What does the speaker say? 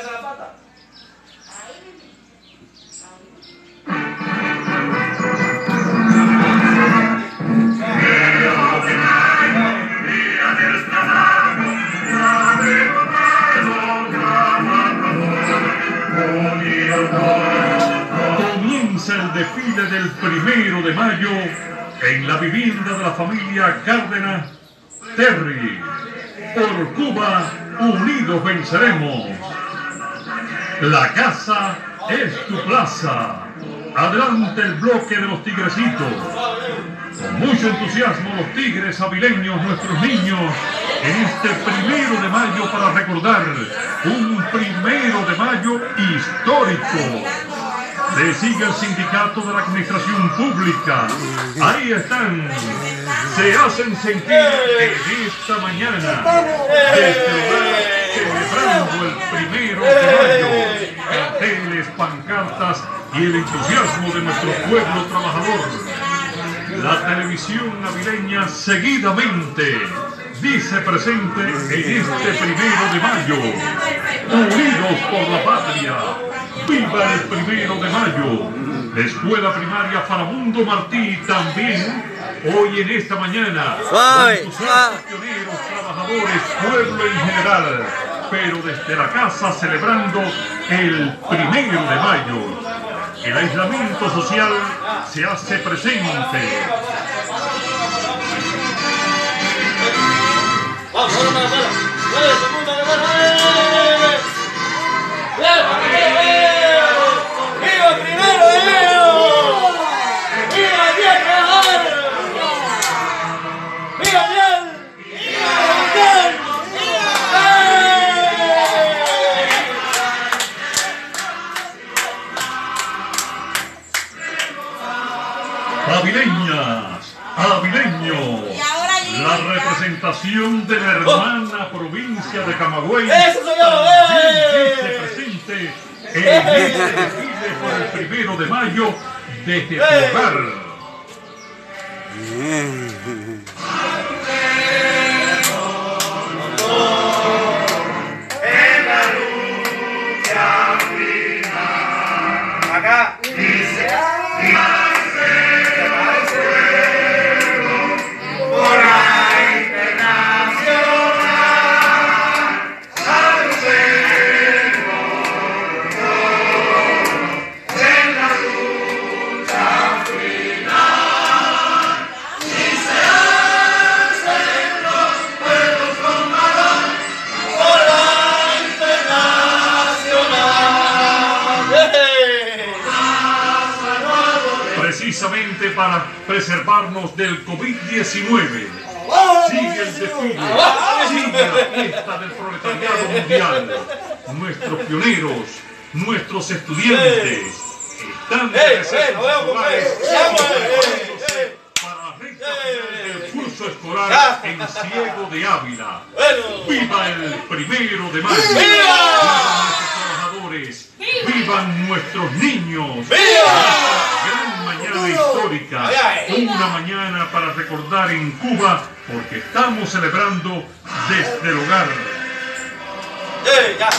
la pata. Comienza el desfile del primero de mayo en la vivienda de la familia Cárdenas Terry. Por Cuba, unidos venceremos. La casa es tu plaza. Adelante el bloque de los tigrecitos. Con mucho entusiasmo los tigres avileños, nuestros niños, en este primero de mayo para recordar un primero de mayo histórico. Le sigue el sindicato de la administración pública. Ahí están. Se hacen sentir en esta mañana. Desde el primero de mayo. Carteles, pancartas y el entusiasmo de nuestro pueblo trabajador. La televisión navideña seguidamente dice presente en este primero de mayo. Unidos por la patria. ¡Viva el primero de mayo! La escuela primaria Faramundo Martí también, hoy en esta mañana, entusiastas, suave. pioneros, trabajadores, pueblo en general, pero desde la casa celebrando el primero de mayo. El aislamiento social se hace presente. Avileñas, avileños. La representación de la hermana provincia de Camagüey ¡Eso, señor! también ¡Eh! presente en este desfile por el primero de mayo desde tu ¡Eh! hogar. Precisamente para preservarnos del COVID-19. Sigue el desfile, sigue la fiesta del proletariado mundial. Nuestros pioneros, nuestros estudiantes están ¡Eh, desde eh, sus lo veo, hogares compadre! ¡Vamos, eh, preparándose eh! para la recta final del curso escolar en Ciego de Ávila. ¡Viva el primero de mayo! ¡Viva! ¡Vivan nuestros trabajadores! ¡Vivan nuestros niños! ¡Viva! Mañana histórica, una mañana para recordar en Cuba, porque estamos celebrando desde el hogar. ¡Eh, ya!